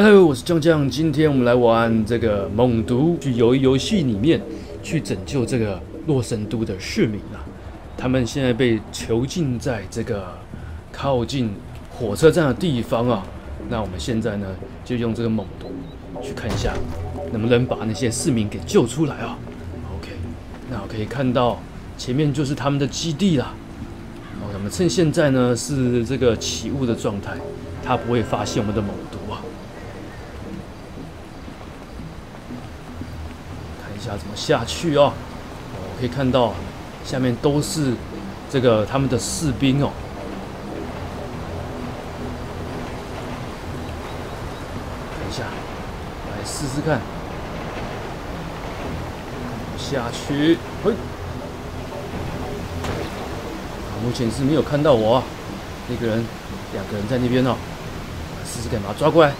Hello，我是酱酱，今天我们来玩这个猛毒去游游戏里面去拯救这个洛神都的市民啊。他们现在被囚禁在这个靠近火车站的地方啊。那我们现在呢，就用这个猛毒去看一下，能不能把那些市民给救出来啊？OK，那我可以看到前面就是他们的基地啦。哦，我们趁现在呢是这个起雾的状态，他不会发现我们的猛毒啊。看一要怎么下去哦。我可以看到下面都是这个他们的士兵哦。等一下，来试试看，下去，嘿。目前是没有看到我，那个人，两个人在那边哦，试试看把他抓过来。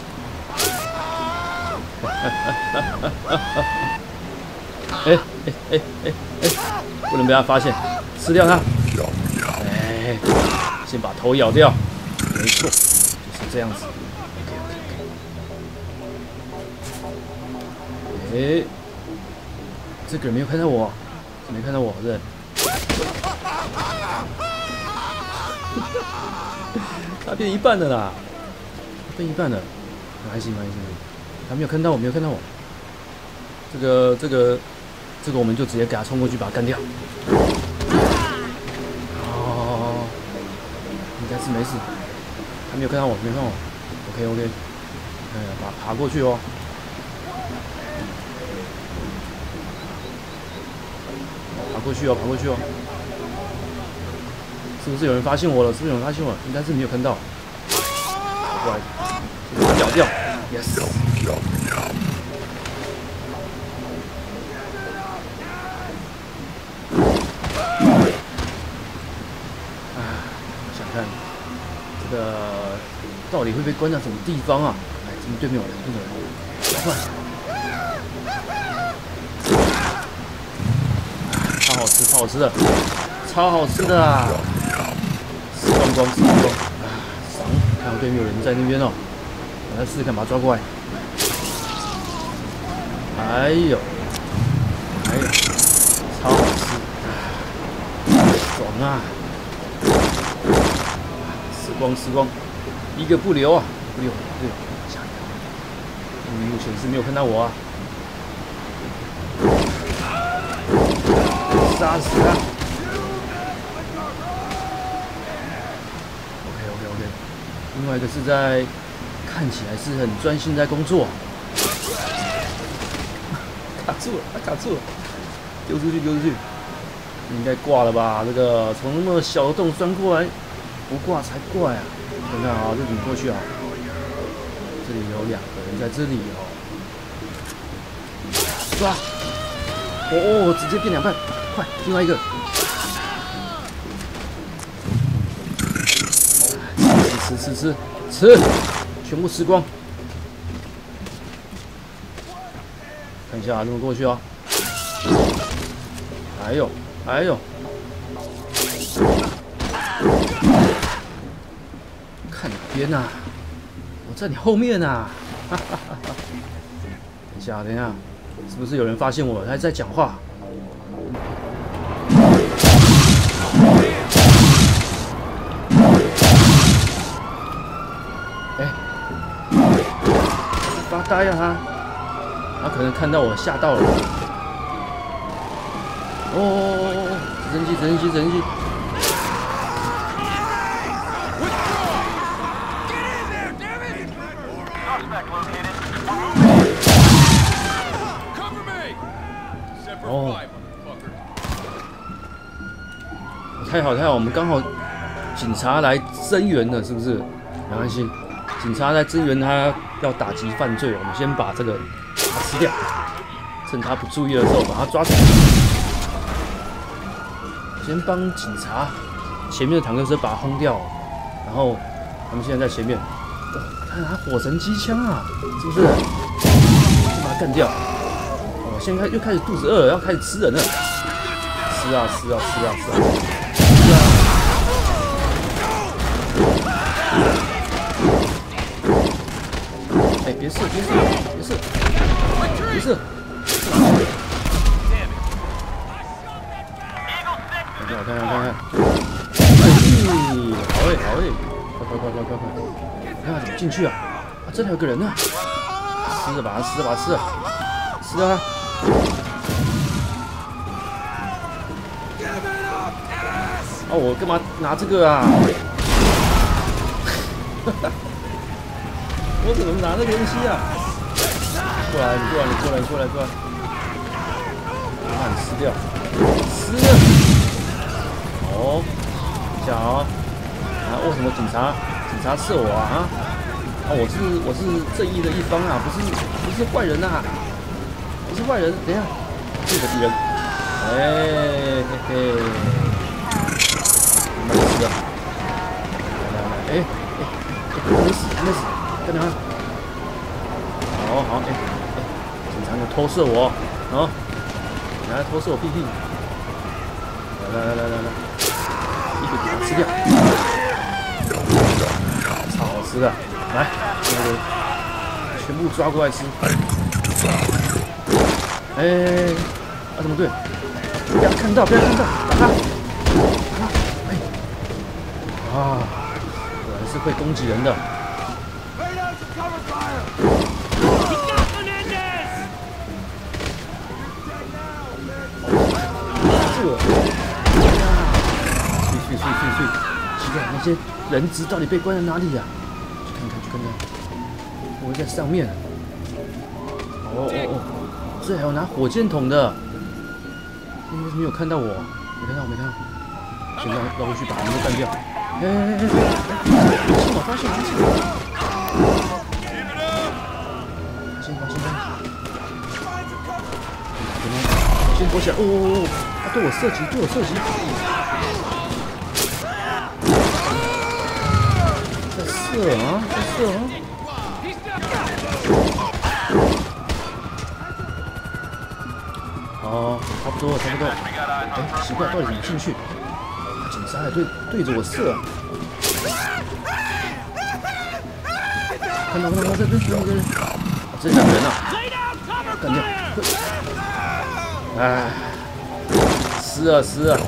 哎哎哎哎哎，不能被他发现，吃掉他。哎，先把头咬掉，没错，就是这样子。哎，这个人没有看到我，没看到我，对。他变一半的啦，变一半了，还行还行，他没有看到我，没有看到我。这个这个这个，我们就直接给他冲过去，把他干掉。哦，应该是没事，他没有看到我，没看到我。OK OK，哎，把爬过去哦。爬过去哦，爬过去哦。是不是有人发现我了？是不是有人发现我？应该是没有看到。过来，咬掉，yes。看这个到底会被关在什么地方啊？哎，这边对面有人，对面有人，快！超好吃，超好吃的，超好吃的啊！光光光光啊！爽！看我对面有人在那边哦，我来试试看，把他抓过来。哎呦，哎呦，超好吃！爽啊！光时光，一个不留啊！不留不留，下一个。目前是没有看到我啊！杀死他！另外一个是在看起来是很专心在工作，卡住了，他卡住了，丢出去，丢出去，应该挂了吧？这个从那么小的洞钻过来，不挂才怪啊！看看啊，这里过去啊，这里有两个人在这里哦，抓！哦，直接变两半，快，另外一个。吃吃吃吃，全部吃光。看一下怎么过去啊？哎呦哎呦！边呐？我在你后面呐！哈哈哈！等一下等一下，是不是有人发现我还在讲话？发呆啊他，他可能看到我吓到了。哦哦哦哦哦！直升机，直升机，直升机！哦，太好太好，我们刚好警察来增援了，是不是？没关系。警察在支援他，要打击犯罪。我们先把这个他吃掉，趁他不注意的时候把他抓起来。先帮警察前面的坦克车把他轰掉，然后他们现在在前面，看他火神机枪啊，是不是？先把他干掉。现在又开始肚子饿了，要开始吃人了。吃啊吃啊吃啊吃啊！哎别射，别射，别射，别射！看看看看看，哎，好嘞好嘞，快快快快快快！看看怎么进去啊？啊，这里有个人呢！吃了把吃了把它吃了，吃啊！啊，我干嘛拿这个啊？我怎么拿那个东西啊？过来，你过来，你过来，过来，过来！我把你吃掉，吃！哦，讲啊，啊，为什么警察警察射我啊？啊，我是我是正义的一方啊，不是不是坏人呐，是坏人。等一下，这个敌人，哎嘿嘿，没事的，来来来，哎哎，还没死还没死，干嘛？好好哎哎，警察要偷射我，啊，来偷射我屁屁，来来来来来来，一个给他吃掉，超好吃的。来，那个全部抓过来吃。哎，啊怎么对？不要看到，不要看到，打他！打他！哎，啊，果然是会攻击人的。这，去去去去去！奇怪，那些人质到底被关在哪里呀？看看，我在上面。哦哦哦，这还有拿火箭筒的，应该是没有看到我，没看到，没看到。现在绕过去把他们都干掉。哎哎哎哎！发现我，发现，发现！先发现，先躲起来。哦哦哦！他对我射击，对我射击。射啊！射啊！哦，差不多，差不多。哎，奇怪，到底怎么进去？警察还对对着我射。看到看到，这这这这这，这两个人啊！干掉！哎，死啊死啊！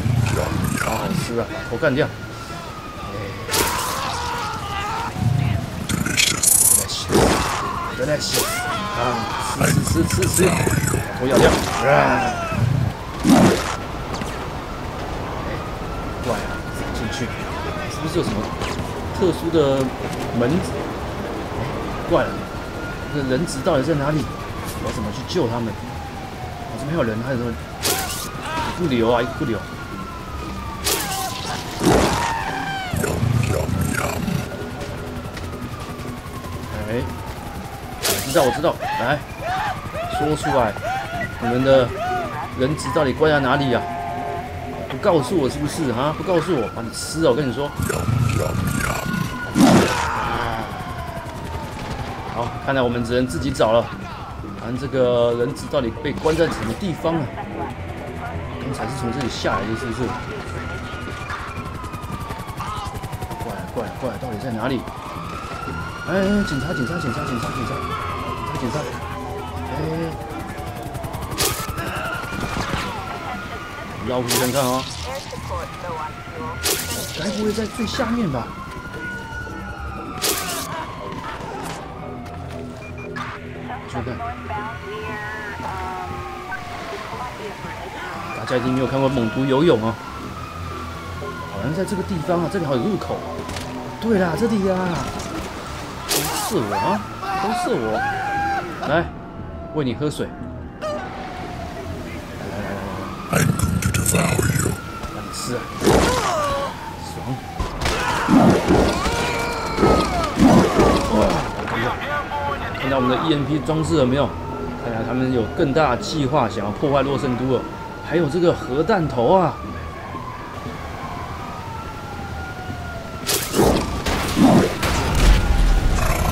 好好死啊！我干掉！再来吃啊！吃吃吃吃吃！把头咬掉！啊！怪啊！进去，是不是有什么特殊的门？怪了，这人质到底在哪里？我怎么去救他们？我这边有人，还有什么？不留啊！不留！哎。知道我知道，来说出来，你们的人质到底关在哪里呀？不告诉我是不是啊？不告诉我，把你吃了！我跟你说。好，看来我们只能自己找了。看这个人质到底被关在什么地方了？刚才是从这里下来的，是不是？怪怪怪，到底在哪里？哎，警察，警察，警察，警察，警察！警察，哎，绕过去看看啊，该不会在最下面吧？大家一定没有看过猛毒游泳啊，好像在这个地方啊，这里好有入口。对啦，这里呀，都是我啊，都是我。来，喂你喝水。来来来来来，让你吃啊，爽！哇，看到看到我们的 EMP 装置了没有？看来他们有更大计划，想要破坏洛圣都了。还有这个核弹头啊！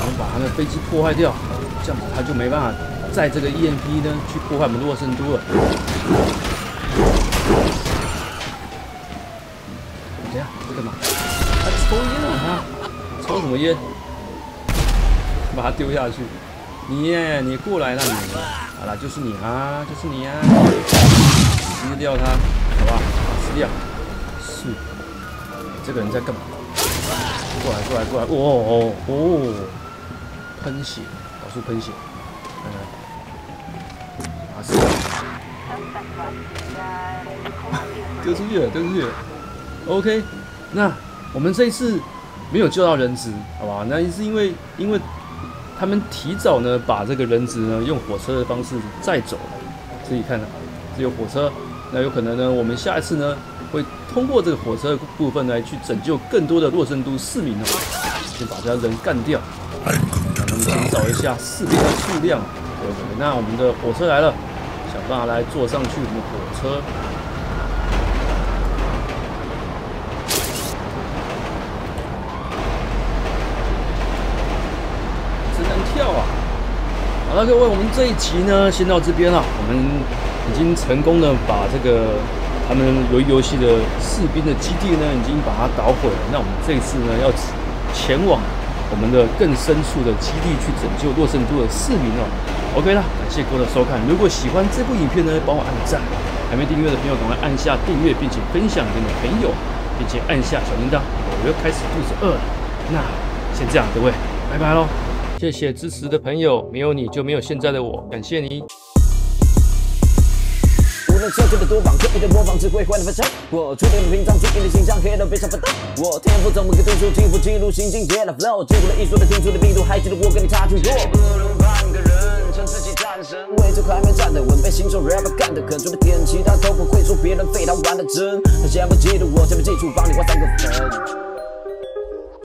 我们把他的飞机破坏掉。这样子他就没办法在这个 EMP 呢去破坏我们洛圣都了。他抽烟啊！他抽什么烟？把它丢下去。你你过来了你，好了，就是你啊，就是你啊，吃掉他，好吧，吃掉。是，这个人在干嘛？过来过来过来，哦哦哦，喷血，导出喷血，嗯，啊是，丢出去了，丢出去了。OK，那我们这一次没有救到人质，好吧？那是因为因为他们提早呢把这个人质呢用火车的方式载走了，所以看，只有火车，那有可能呢，我们下一次呢会通过这个火车部分来去拯救更多的洛圣都市民哦，先把这些人干掉，我们减少一下士兵的数量。对不对，那我们的火车来了，想办法来坐上去我们的火车。跳啊好了，各位，我们这一集呢，先到这边了。我们已经成功的把这个他们游游戏的士兵的基地呢，已经把它捣毁了。那我们这一次呢，要前往我们的更深处的基地去拯救洛圣都的市民哦。OK 啦，感谢各位的收看。如果喜欢这部影片呢，帮我按赞。还没订阅的朋友，赶快按下订阅，并且分享给你的朋友，并且按下小铃铛。我又开始肚子饿了。那先这样，各位，拜拜喽。谢谢支持的朋友，没有你就没有现在的我，感谢你。无论设计的多棒，刻意的模仿只会换来反差。我注定平常注定的形象，黑到悲伤发抖。我天赋怎么个读书，天赋记录心境跌了 flow，记录了艺术的听出的密度，还记得我跟你差距多。不能半个人称自己战神，位置还没站得稳，被新手 rapper 干得狠，做的点其他都不会说别人非他玩的真。他先不记得我，先不记住帮你画三个粉。